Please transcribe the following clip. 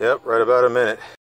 Yep, right about a minute.